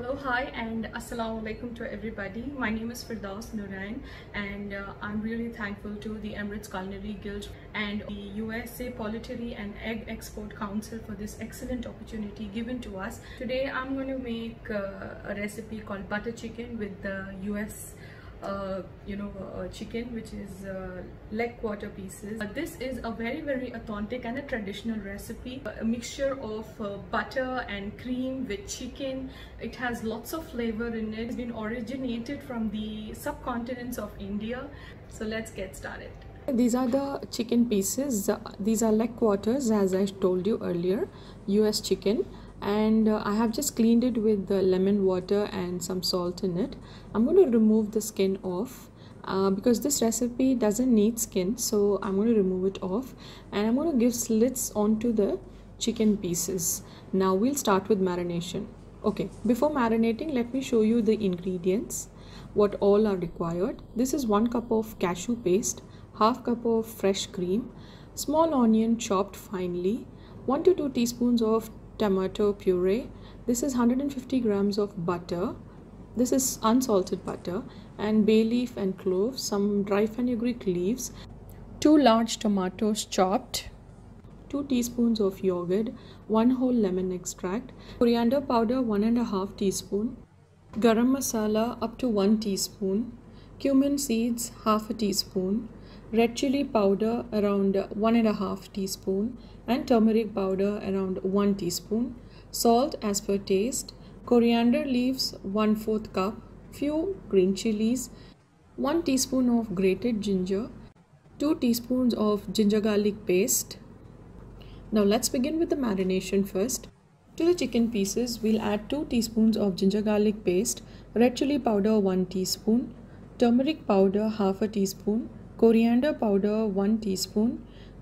Hello, hi, and assalamu alaikum to everybody. My name is Firdaus Noorain, and uh, I'm really thankful to the Emirates Culinary Guild and the USA Poultry and Egg Export Council for this excellent opportunity given to us. Today, I'm going to make uh, a recipe called butter chicken with the US you know chicken which is uh, leg quarter pieces. Uh, this is a very very authentic and a traditional recipe. A mixture of uh, butter and cream with chicken. It has lots of flavor in it. It's been originated from the subcontinents of india. So let's get started. These are the chicken pieces. These are leg quarters as i told you earlier. Us chicken and uh, I have just cleaned it with the lemon water and some salt in it. I'm going to remove the skin off uh, because this recipe doesn't need skin so I'm going to remove it off and I'm going to give slits onto the chicken pieces. Now we'll start with marination. Okay, before marinating let me show you the ingredients what all are required. This is 1 cup of cashew paste, half cup of fresh cream, small onion chopped finely, 1 to 2 teaspoons of tomato puree. This is 150 grams of butter. This is unsalted butter and bay leaf and cloves some dry fenugreek leaves two large tomatoes chopped 2 teaspoons of yogurt 1 whole lemon extract coriander powder 1 and a half teaspoon garam masala up to 1 teaspoon cumin seeds half a teaspoon red chili powder around 1 and a teaspoon and turmeric powder around 1 teaspoon. Salt as per taste. Coriander leaves 1 4th cup. Few green chilies. 1 teaspoon of grated ginger. 2 teaspoons of ginger garlic paste. Now let's begin with the marination first. To the chicken pieces we'll add 2 teaspoons of ginger garlic paste red chili powder 1 teaspoon turmeric powder half a teaspoon coriander powder 1 teaspoon,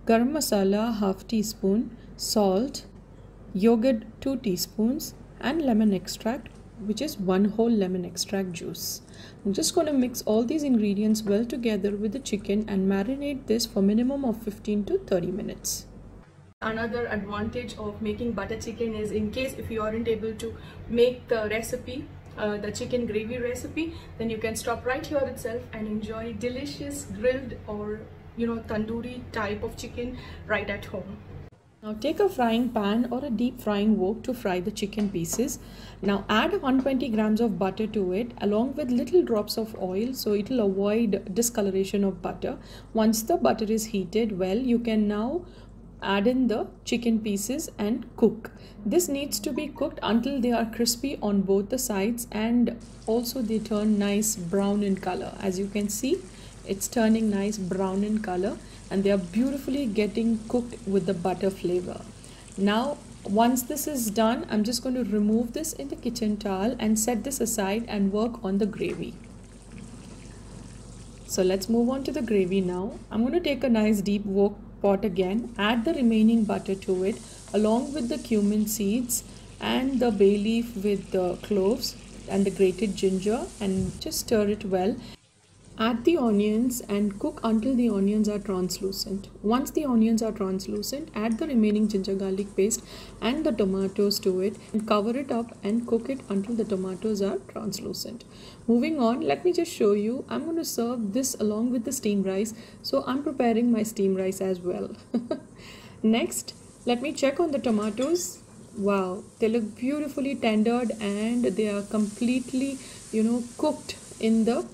garam masala half teaspoon, salt, yogurt 2 teaspoons and lemon extract which is 1 whole lemon extract juice. I'm just going to mix all these ingredients well together with the chicken and marinate this for minimum of 15 to 30 minutes. Another advantage of making butter chicken is in case if you aren't able to make the recipe uh, the chicken gravy recipe then you can stop right here itself and enjoy delicious grilled or you know tandoori type of chicken right at home now take a frying pan or a deep frying wok to fry the chicken pieces. Now add 120 grams of butter to it along with little drops of oil so it will avoid discoloration of butter. Once the butter is heated well you can now add in the chicken pieces and cook. This needs to be cooked until they are crispy on both the sides and also they turn nice brown in color. As you can see it's turning nice brown in color and they are beautifully getting cooked with the butter flavor. Now once this is done i'm just going to remove this in the kitchen towel and set this aside and work on the gravy. So let's move on to the gravy now. I'm going to take a nice deep wok pot again add the remaining butter to it along with the cumin seeds and the bay leaf with the cloves and the grated ginger and just stir it well Add the onions and cook until the onions are translucent. Once the onions are translucent, add the remaining ginger garlic paste and the tomatoes to it and cover it up and cook it until the tomatoes are translucent. Moving on, let me just show you. I'm going to serve this along with the steamed rice. So I'm preparing my steamed rice as well. Next, let me check on the tomatoes. Wow, they look beautifully tendered and they are completely, you know, cooked in the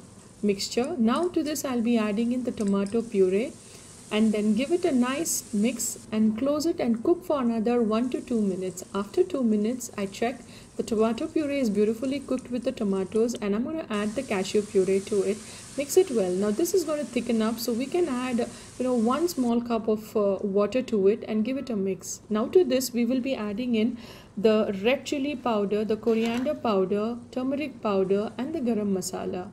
mixture. Now to this I'll be adding in the tomato puree and then give it a nice mix and close it and cook for another 1 to 2 minutes. After 2 minutes I check the tomato puree is beautifully cooked with the tomatoes and I'm going to add the cashew puree to it. Mix it well. Now this is going to thicken up so we can add you know one small cup of uh, water to it and give it a mix. Now to this we will be adding in the red chili powder, the coriander powder, turmeric powder and the garam masala.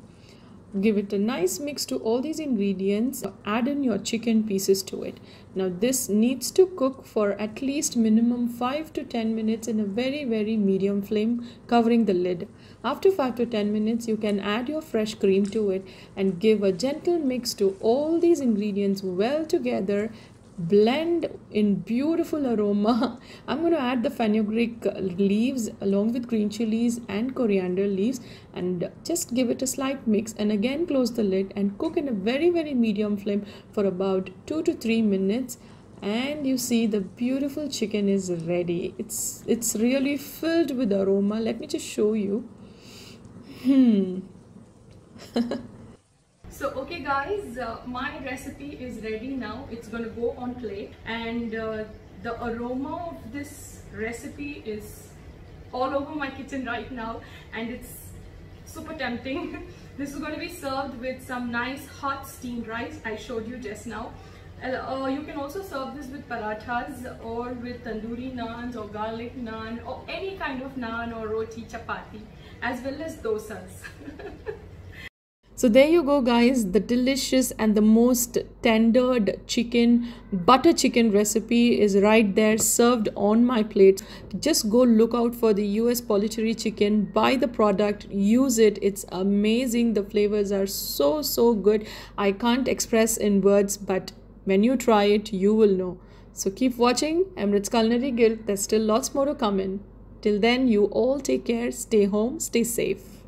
Give it a nice mix to all these ingredients. Add in your chicken pieces to it. Now this needs to cook for at least minimum 5 to 10 minutes in a very very medium flame covering the lid. After 5 to 10 minutes you can add your fresh cream to it and give a gentle mix to all these ingredients well together blend in beautiful aroma. I'm going to add the fenugreek leaves along with green chilies and coriander leaves and just give it a slight mix and again close the lid and cook in a very very medium flame for about 2 to 3 minutes. And you see the beautiful chicken is ready. It's it's really filled with aroma. Let me just show you. Hmm so okay guys uh, my recipe is ready now. It's gonna go on plate. And uh, the aroma of this recipe is all over my kitchen right now. And it's super tempting. This is going to be served with some nice hot steamed rice i showed you just now. Uh, you can also serve this with parathas or with tandoori naans or garlic naan or any kind of naan or roti chapati as well as dosas So there you go guys, the delicious and the most tendered chicken, butter chicken recipe is right there served on my plate. Just go look out for the US Poultry chicken, buy the product, use it. It's amazing. The flavors are so, so good. I can't express in words, but when you try it, you will know. So keep watching Emirates Culinary Guild. There's still lots more to come in. Till then, you all take care, stay home, stay safe.